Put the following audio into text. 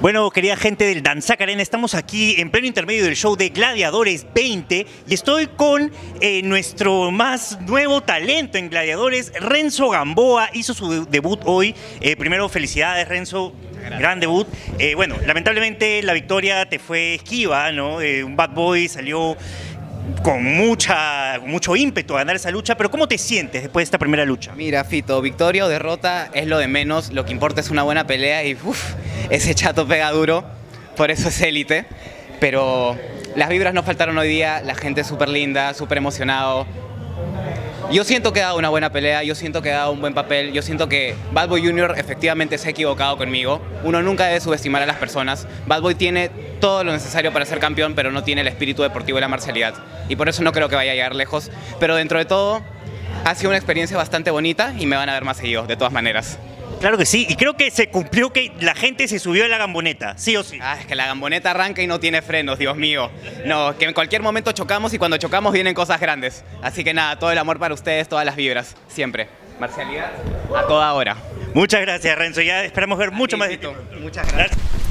Bueno, querida gente del Danzac Arena, estamos aquí en pleno intermedio del show de Gladiadores 20 y estoy con eh, nuestro más nuevo talento en Gladiadores, Renzo Gamboa. Hizo su debut hoy. Eh, primero, felicidades, Renzo. Gran debut. Eh, bueno, lamentablemente la victoria te fue esquiva, ¿no? Un bad boy salió con mucha, mucho ímpetu a ganar esa lucha, pero ¿cómo te sientes después de esta primera lucha? Mira, Fito, victoria o derrota es lo de menos. Lo que importa es una buena pelea y ese chato pega duro. Por eso es élite. Pero las vibras no faltaron hoy día. La gente súper linda, súper emocionado. Yo siento que he dado una buena pelea, yo siento que he dado un buen papel, yo siento que Bad Boy Jr. efectivamente se ha equivocado conmigo. Uno nunca debe subestimar a las personas. Bad Boy tiene todo lo necesario para ser campeón, pero no tiene el espíritu deportivo y la marcialidad. Y por eso no creo que vaya a llegar lejos. Pero dentro de todo, ha sido una experiencia bastante bonita y me van a ver más seguido, de todas maneras. Claro que sí, y creo que se cumplió que la gente se subió a la gamboneta, sí o sí. Ah, es que la gamboneta arranca y no tiene frenos, Dios mío. No, que en cualquier momento chocamos y cuando chocamos vienen cosas grandes. Así que nada, todo el amor para ustedes, todas las vibras, siempre. Marcialidad a toda hora. Muchas gracias, Renzo. Ya esperamos ver mucho más de ti. Muchas gracias. Gracias.